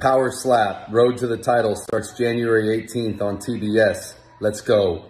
Power Slap, Road to the Title starts January 18th on TBS. Let's go.